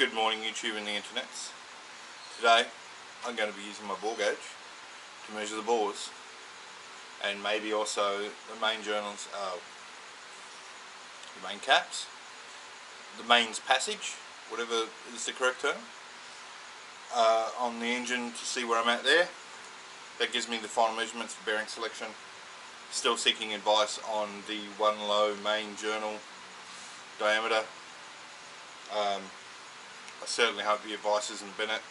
Good morning YouTube and the internet. Today I'm going to be using my bore gauge to measure the bores and maybe also the main journals, uh, the main caps, the mains passage, whatever is the correct term, uh, on the engine to see where I'm at there. That gives me the final measurements for bearing selection. Still seeking advice on the one low main journal diameter. Um, I certainly hope the advice isn't Bennett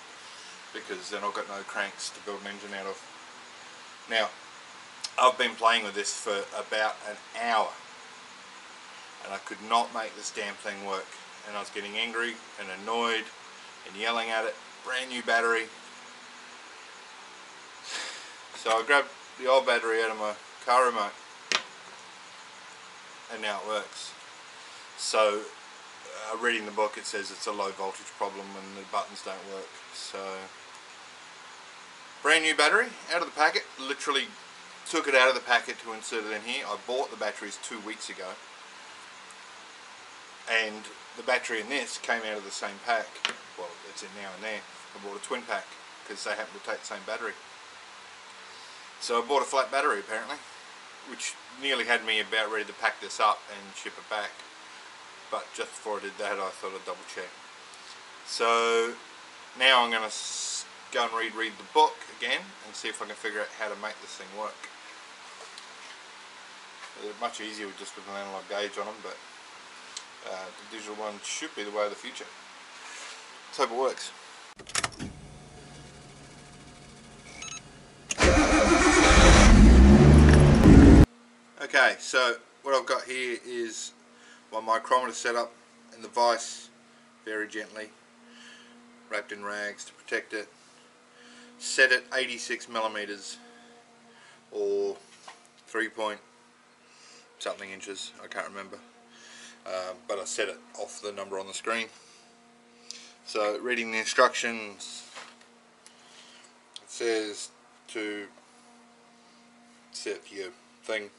because then I've got no cranks to build an engine out of. Now, I've been playing with this for about an hour and I could not make this damn thing work and I was getting angry and annoyed and yelling at it. Brand new battery. So I grabbed the old battery out of my car remote and now it works. So uh, reading the book it says it's a low voltage problem and the buttons don't work. So brand new battery out of the packet, literally took it out of the packet to insert it in here. I bought the batteries two weeks ago and the battery in this came out of the same pack. Well, it's in now and there. I bought a twin pack because they happen to take the same battery. So I bought a flat battery apparently, which nearly had me about ready to pack this up and ship it back. But just before I did that, I thought I'd double check. So now I'm going to go and read read the book again and see if I can figure out how to make this thing work. They're much easier just with an analog gauge on them, but uh, the digital one should be the way of the future. Let's hope it works. Okay, so what I've got here is my micrometer set up in the vise very gently, wrapped in rags to protect it. Set at 86 millimeters or 3 point something inches, I can't remember. Um, but I set it off the number on the screen. So reading the instructions, it says to set your thing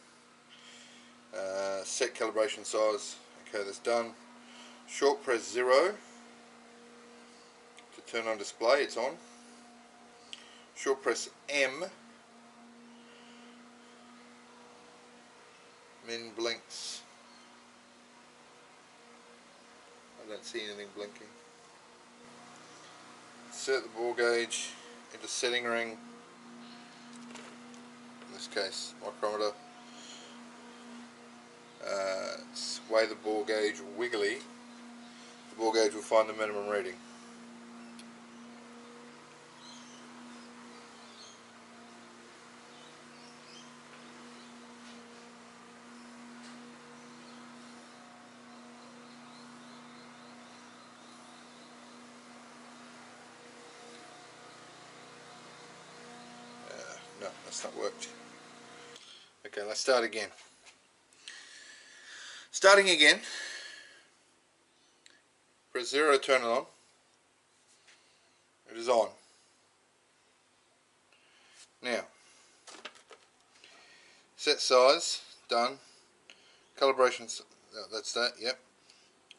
uh, set calibration size. Okay, that's done. Short press 0 to turn on display, it's on. Short press M. Min blinks. I don't see anything blinking. Insert the bore gauge into setting ring. In this case, micrometer uh, sway the bore gauge wiggly, the bore gauge will find the minimum reading. Uh, no, that's not worked. Okay, let's start again. Starting again, press 0 to turn it on. It is on. Now, set size, done. Calibration, that's that, yep.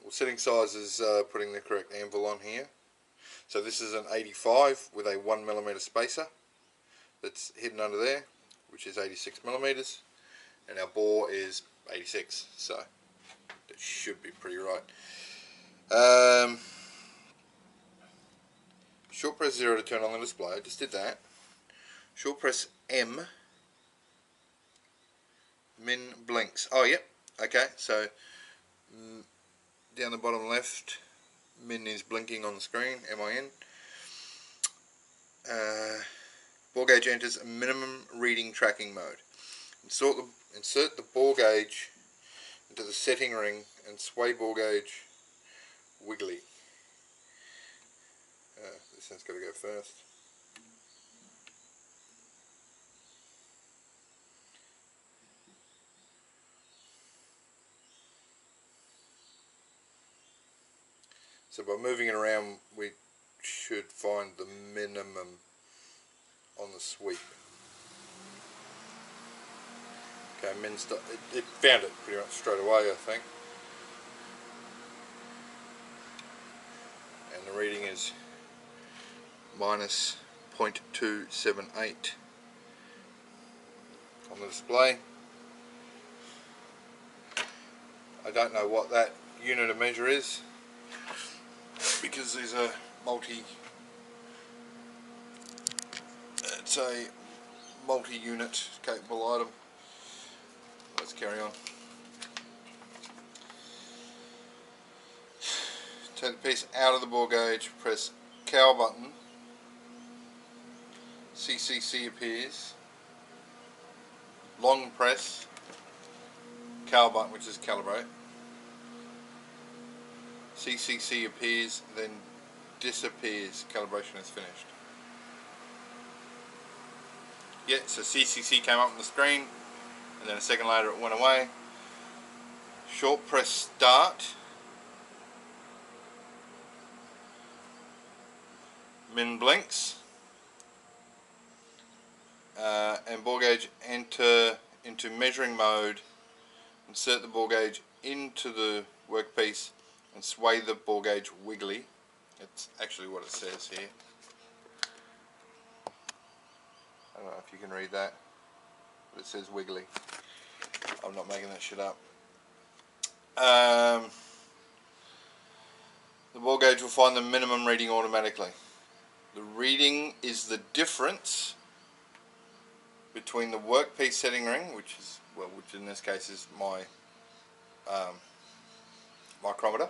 Well, setting size is uh, putting the correct anvil on here. So this is an 85 with a 1mm spacer that's hidden under there, which is 86 millimeters, and our bore is 86. So should be pretty right. Um, short press 0 to turn on the display, just did that. Short press M, min blinks. Oh, yep, okay, so mm, down the bottom left, min is blinking on the screen, M-I-N. Uh, bore gauge enters a minimum reading tracking mode. Insert the, insert the bore gauge into the setting ring and sway bore gauge wiggly. Uh, this one's got to go first. So by moving it around we should find the minimum on the sweep. Okay, Minster, it, it found it pretty much straight away, I think. The reading is minus 0.278 on the display. I don't know what that unit of measure is because these are multi it's a multi-unit capable item let's carry on take the piece out of the bore gauge press CAL button. CCC appears. Long press. CAL button which is calibrate. CCC appears then disappears. Calibration is finished. Yeah so CCC came up on the screen and then a second later it went away. Short press start min blinks uh, and bore gauge enter into measuring mode insert the bore gauge into the workpiece and sway the bore gauge wiggly. It's actually what it says here. I don't know if you can read that but it says wiggly. I'm not making that shit up. Um, the bore gauge will find the minimum reading automatically the reading is the difference between the workpiece setting ring, which is, well, which in this case is my um, micrometer,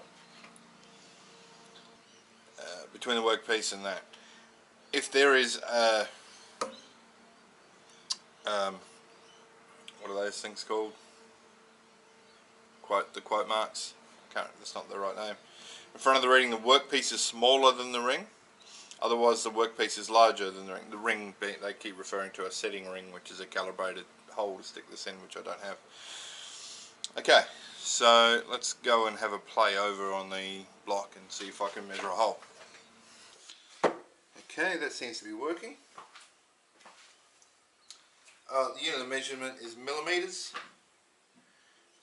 uh, between the workpiece and that. If there is a, um, what are those things called? Quote the quote marks. Can't, that's not the right name. In front of the reading, the workpiece is smaller than the ring. Otherwise the workpiece is larger than the ring. The ring, they keep referring to a setting ring, which is a calibrated hole to stick this in, which I don't have. Okay, so let's go and have a play over on the block and see if I can measure a hole. Okay, that seems to be working. Uh, the unit of measurement is millimeters.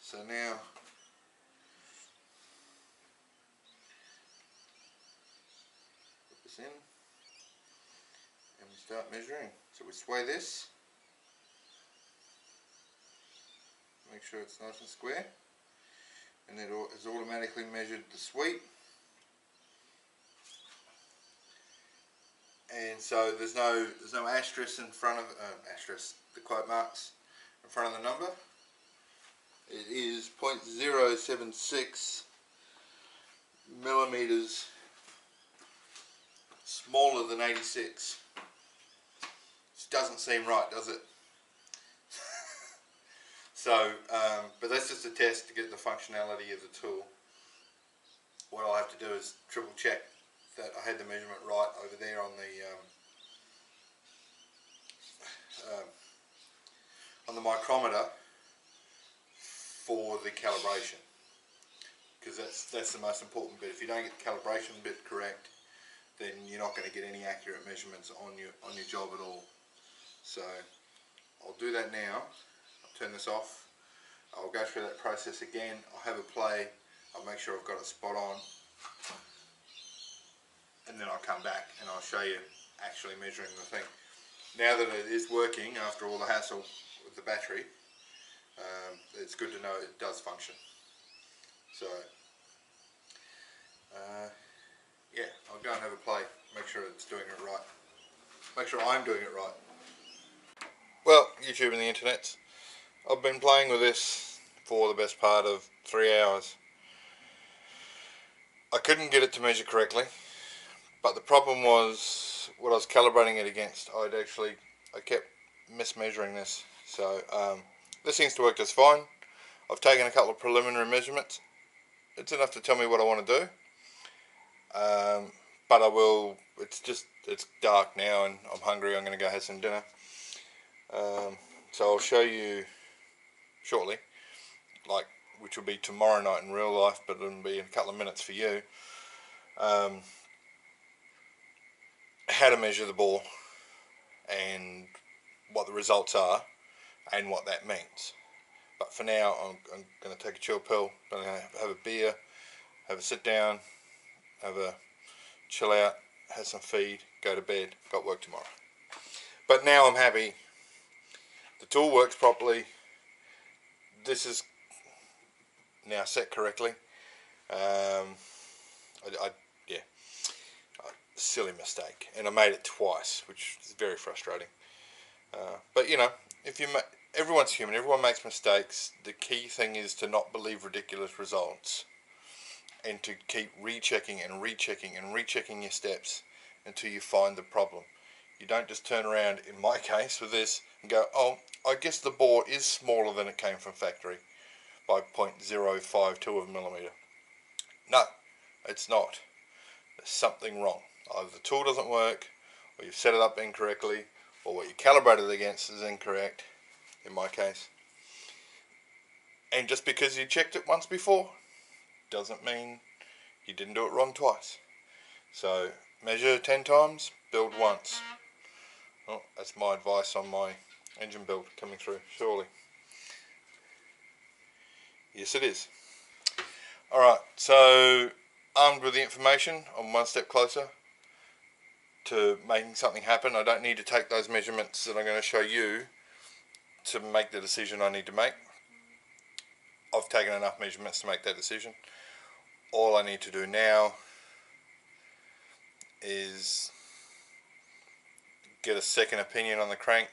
So now put this in start measuring. So we sway this, make sure it's nice and square, and it has automatically measured the sweep. And so there's no there's no asterisk in front of uh, asterisk the quote marks in front of the number. It is 0.076 millimeters smaller than 86 doesn't seem right, does it? so, um, but that's just a test to get the functionality of the tool. What I'll have to do is triple check that I had the measurement right over there on the um, um, on the micrometer for the calibration because that's that's the most important bit. If you don't get the calibration bit correct, then you're not going to get any accurate measurements on your on your job at all. So I'll do that now. I'll turn this off. I'll go through that process again. I'll have a play. I'll make sure I've got it spot on. And then I'll come back and I'll show you actually measuring the thing. Now that it is working after all the hassle with the battery, um, it's good to know it does function. So, uh, yeah, I'll go and have a play, make sure it's doing it right. Make sure I'm doing it right. Well, YouTube and the internet, I've been playing with this for the best part of three hours. I couldn't get it to measure correctly, but the problem was what I was calibrating it against. I'd actually, I kept mismeasuring this. So um, this seems to work just fine. I've taken a couple of preliminary measurements. It's enough to tell me what I want to do. Um, but I will, it's just, it's dark now and I'm hungry. I'm going to go have some dinner. Um, so I'll show you shortly, like which will be tomorrow night in real life, but it'll be in a couple of minutes for you. Um, how to measure the ball and what the results are and what that means. But for now, I'm, I'm going to take a chill pill, I'm going to have a beer, have a sit down, have a chill out, have some feed, go to bed, got work tomorrow. But now I'm happy. The tool works properly. This is now set correctly. Um, I, I, yeah, a silly mistake, and I made it twice, which is very frustrating. Uh, but you know, if you everyone's human, everyone makes mistakes. The key thing is to not believe ridiculous results, and to keep rechecking and rechecking and rechecking your steps until you find the problem. You don't just turn around, in my case with this, and go, oh, I guess the bore is smaller than it came from factory by 0.052 of a millimeter. No, it's not. There's something wrong. Either the tool doesn't work, or you've set it up incorrectly, or what you calibrated against is incorrect, in my case. And just because you checked it once before, doesn't mean you didn't do it wrong twice. So, measure 10 times, build once. Oh, that's my advice on my engine build coming through, surely. Yes, it is. Alright, so armed with the information, I'm one step closer to making something happen. I don't need to take those measurements that I'm going to show you to make the decision I need to make. I've taken enough measurements to make that decision. All I need to do now is get a second opinion on the crank.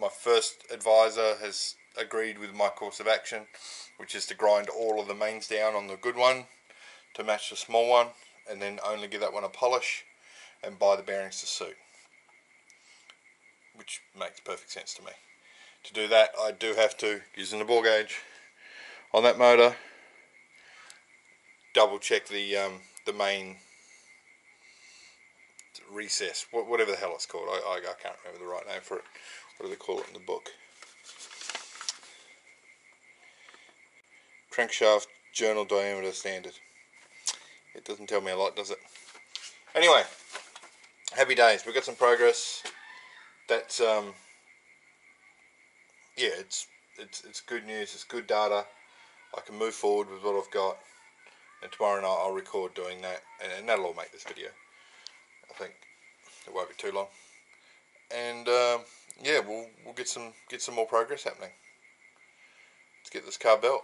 My first advisor has agreed with my course of action, which is to grind all of the mains down on the good one to match the small one, and then only give that one a polish and buy the bearings to suit, which makes perfect sense to me. To do that, I do have to, using the bore gauge on that motor, double check the um, the main recess, whatever the hell it's called. I, I, I can't remember the right name for it. What do they call it in the book? crankshaft journal diameter standard. It doesn't tell me a lot, does it? Anyway, happy days. We've got some progress. That's um, yeah, it's it's it's good news. It's good data. I can move forward with what I've got, and tomorrow night I'll record doing that, and, and that'll all make this video. Think it won't be too long, and um, yeah, we'll we'll get some get some more progress happening. Let's get this car built.